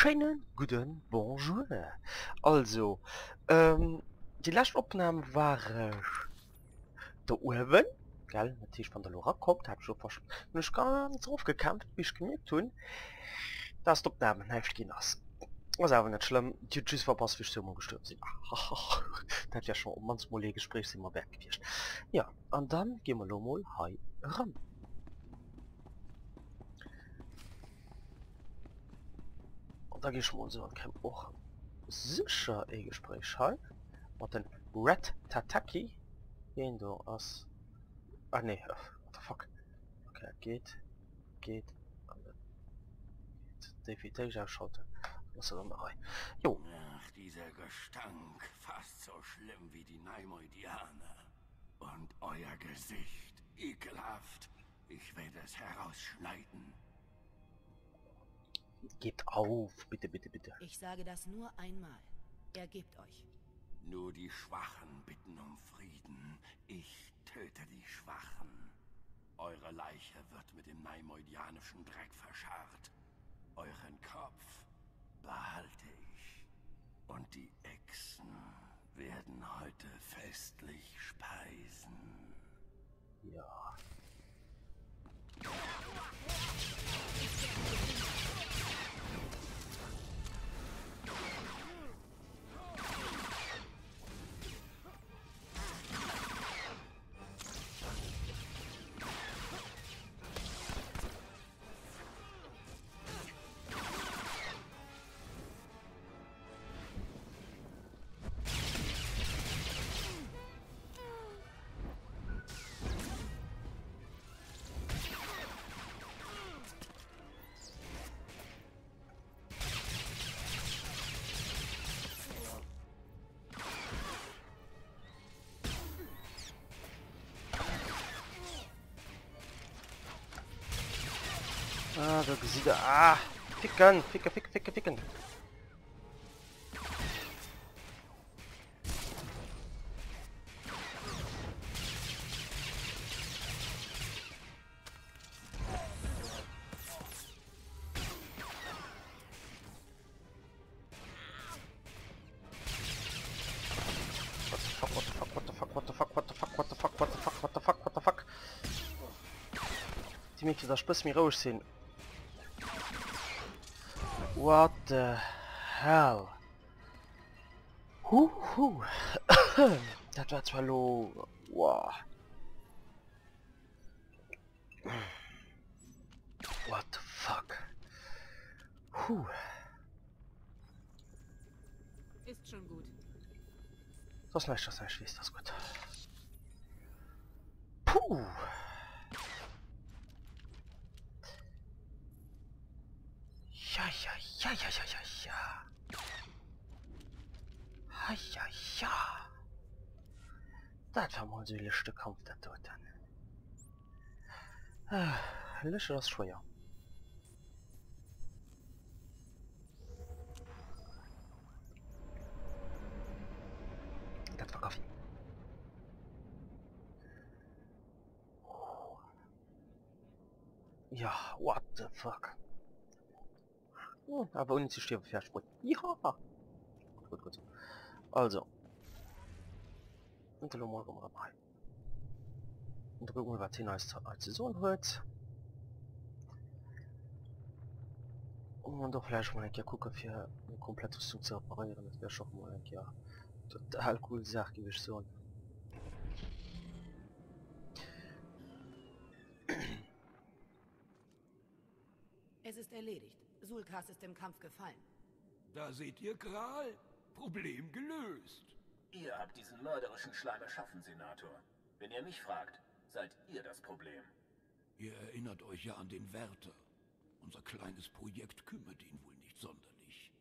schönen guten Bonjour. Also, ähm, die letzte Aufnahme war äh, da oben, gell, natürlich von der Lora kommt, hab schon fast nicht ganz drauf gekämpft, bis ich gemerkt tun, dass die Aufnahme nicht gehen. Was aber nicht schlimm, die Tschüss verpasst, wie ich so mal gestört sind. das hat ja schon manchmal Gespräch sind wir weg. Ja, und dann gehen wir mal hier ran. Und da mal so und kann auch sicher ein Gespräch haben. Mit den Red Tataki. Gehen du aus. Ah ne, what the fuck. Okay, geht. Geht. Geht. David ausschalten. Was er mal rein. Jo. Ach, dieser Gestank. Fast so schlimm wie die Neimoidianer. Und euer Gesicht. Ekelhaft. Ich werde es herausschneiden. Gebt auf. Bitte, bitte, bitte. Ich sage das nur einmal. Ergebt euch. Nur die Schwachen bitten um Frieden. Ich töte die Schwachen. Eure Leiche wird mit dem neimoidianischen Dreck verscharrt. Euren Kopf behalte ich. Und die Echsen werden heute festlich speisen. Ja. Ah, da sieht er. Ah! Ficken! Ficken, ficken, ficken, ficken! What the fuck, what the fuck, what the the hell? Huh, huh. das war zwar lo... Wow. What the fuck? Huh. Ist schon gut. Das leicht, das leicht, ist das gut? Puh. Ja, ja, ja, ja, ja, ja. Ha, ja, ja. Kampf, das dort dann. Lösche das Feuer. Das war Kaffee. Ja, what the fuck. Hm, aber ohne zu sterben Versprung. Ja. Gut, gut. Also. Und dann morgen mal rein. Und gucken wir, was Tina als, als hört. Und doch vielleicht mal ein Jahr gucken, für eine komplette Rüstung zu reparieren. Das wäre schon mal ein Jahr total cool Sache gewesen. So. Es ist erledigt. Sulkas ist im Kampf gefallen. Da seht ihr Kral. Problem gelöst. Ihr habt diesen mörderischen Schleim erschaffen, Senator. Wenn ihr mich fragt, seid ihr das Problem. Ihr erinnert euch ja an den Wärter. Unser kleines Projekt kümmert ihn wohl nicht sonderlich.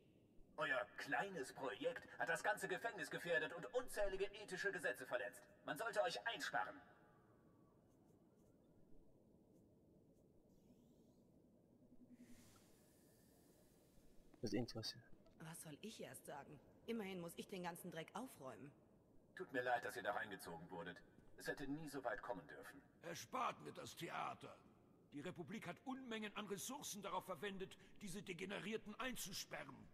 Euer kleines Projekt hat das ganze Gefängnis gefährdet und unzählige ethische Gesetze verletzt. Man sollte euch einsperren. Das ist interessant. Was soll ich erst sagen? Immerhin muss ich den ganzen Dreck aufräumen. Tut mir leid, dass ihr da reingezogen wurdet. Es hätte nie so weit kommen dürfen. Erspart mir das Theater. Die Republik hat Unmengen an Ressourcen darauf verwendet, diese Degenerierten einzusperren.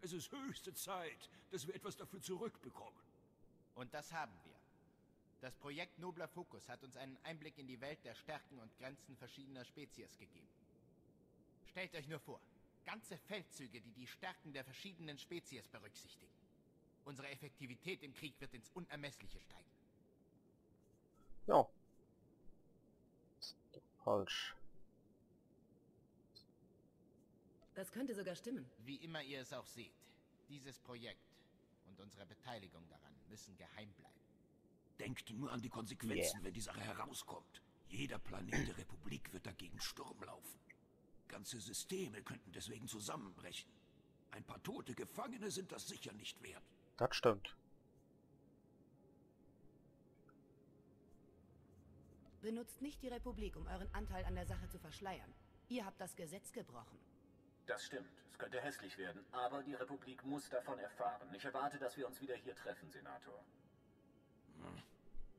Es ist höchste Zeit, dass wir etwas dafür zurückbekommen. Und das haben wir. Das Projekt Nobler Fokus hat uns einen Einblick in die Welt der Stärken und Grenzen verschiedener Spezies gegeben. Stellt euch nur vor, ganze Feldzüge, die die Stärken der verschiedenen Spezies berücksichtigen. Unsere Effektivität im Krieg wird ins Unermessliche steigen. Ja. Falsch. Das könnte sogar stimmen. Wie immer ihr es auch seht, dieses Projekt und unsere Beteiligung daran müssen geheim bleiben. Denkt nur an die Konsequenzen, wenn die Sache herauskommt. Jeder Planet der Republik wird dagegen Sturm laufen. Ganze Systeme könnten deswegen zusammenbrechen. Ein paar tote Gefangene sind das sicher nicht wert. Das stimmt. Benutzt nicht die Republik, um euren Anteil an der Sache zu verschleiern. Ihr habt das Gesetz gebrochen. Das stimmt. Es könnte hässlich werden, aber die Republik muss davon erfahren. Ich erwarte, dass wir uns wieder hier treffen, Senator.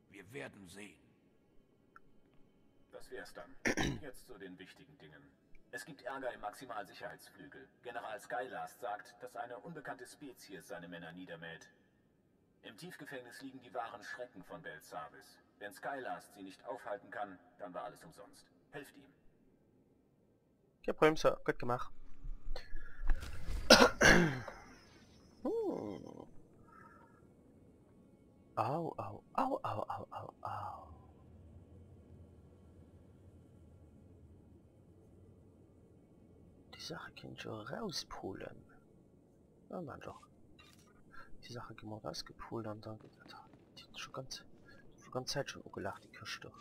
Wir werden sehen. Das wär's dann. Jetzt zu den wichtigen Dingen. Es gibt Ärger im Maximalsicherheitsflügel. General Skylast sagt, dass eine unbekannte Spezies seine Männer niedermäht. Im Tiefgefängnis liegen die wahren Schrecken von Belsavis. Wenn Skylast sie nicht aufhalten kann, dann war alles umsonst. Helft ihm. Ja, Problem, Sir. Gut gemacht. Hm. Au, au, au, au, au, au, au. Sache kann ich rauspulen. Ja, nein, doch. Die Sache kann man rausgepulen und dann das. Die hat schon ganz, schon ganz Zeit schon gelacht, die Küste.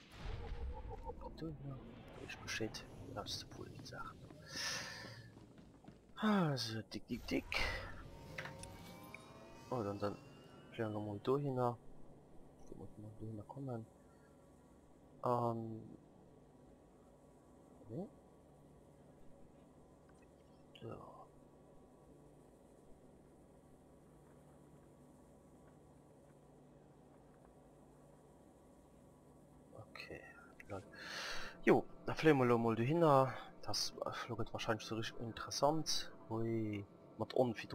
Du, ja, ich besteht, rauszupulen, die Sachen. Also, dick, dick, dick. Oh, dann, dann klären wir mal da hin. Man da hin kommen. Ähm. Ja. So. Okay. Jo, da flemmelo mal du hin das floget wahrscheinlich so richtig interessant. Ui, mat on wie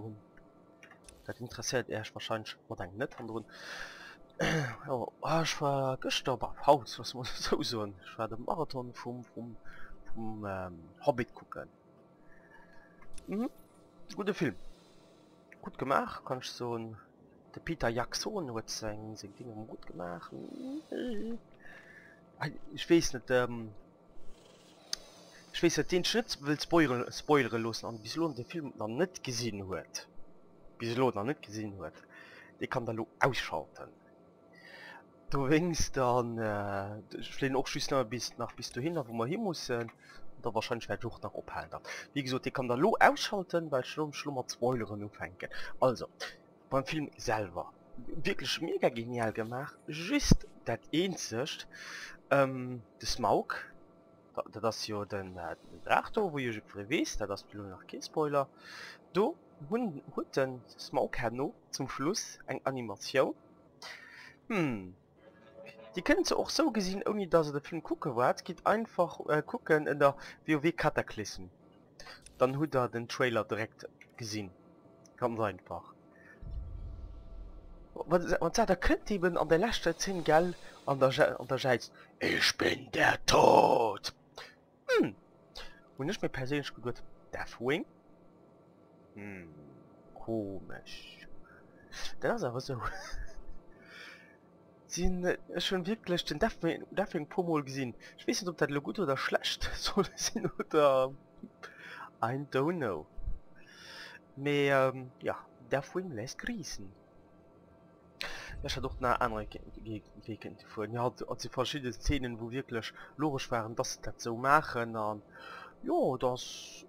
interessiert erst wahrscheinlich wat eng net anderen. ja, ah, ich war gestorben haus was muss so so ich war dem Marathon vom vom, vom ähm, Hobbit gucken mhm. gute film. Gut gemacht. Kann ich so ein der peter jackson hue sein sing dinge gut gemacht. Ich weiß nicht ähm, ich weiß nicht, den schnitt will spoiler spoilere los an bis lohn den film noch nicht gesehen hört bis noch nicht gesehen hört die kann da ausschalten. Du winst dann äh, auch schüssner bis nach bis du hin wo man hin muss äh, der Wahrscheinlichkeit sucht nach ophalen wie gesagt die kann da lo ausschalten weil schon schlummer spoilern umfänken also beim Film selber. Wirklich mega genial gemacht. Just dat eencht ähm, de Smaug das jo den äh, Drato wo privis da das nach Kespoiler do hun hueten Smaughanno zum Schluss eng Animation. Hm, die können ze auch so oni dat se der Film gucke wat geht einfach äh, gucken in der WoW Kataklysm. Dann hu er den Trailer direkt gesinn ganz einfach. Wat der könnt eben an der lachte 10 gell an der unterscheid ich bin der tod. Hm. und nicht mehr persönlich gut Deathwing hm. komisch. Das aber so sind schon wirklich den dafür Pomol gesehen. Ich weiß nicht ob das gut oder schlecht so sind oder I don't know. Mehr ähm, ja davon lässt krisen Das hat doch na andere wegen vorhin ja, hat sie verschiedene Szenen wo wirklich logisch waren dass das so machen an ja das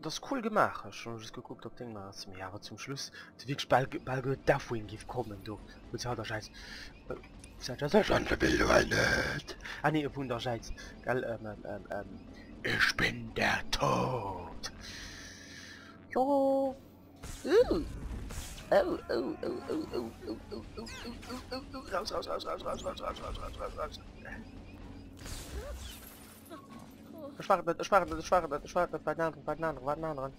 das cool gemacht schon geguckt ob den was mir aber zum schluss weg davon gi kommen du scheiß an wunderscheiß ich bin der tod jo raus raus raus raus raus raus raus raus raus raus raus War nicht, ich war nicht, ich war nicht, bei den anderen, bei den anderen, bei den anderen.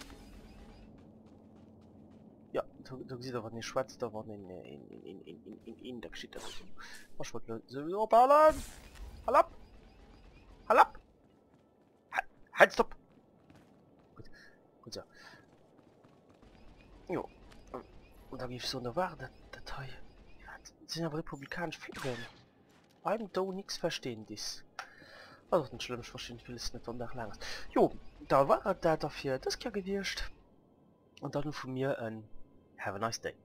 Ja, du, du siehst aber nicht schwarz, da war in, in, in, in, in, in, in, in, der geschieht das. Was wollte sowieso ballern? Halt ab! Halt! Halt, stopp! Gut, gut so. Jo. Und da gibt so eine Wardatei. Ja, das sind aber republikanisch Flügel. Beim do nichts verstehen dies. also den schlimm verschiedene vieles nicht nach lang jo da war er da dafür das ja gewirrscht und dann von mir ein have a nice day.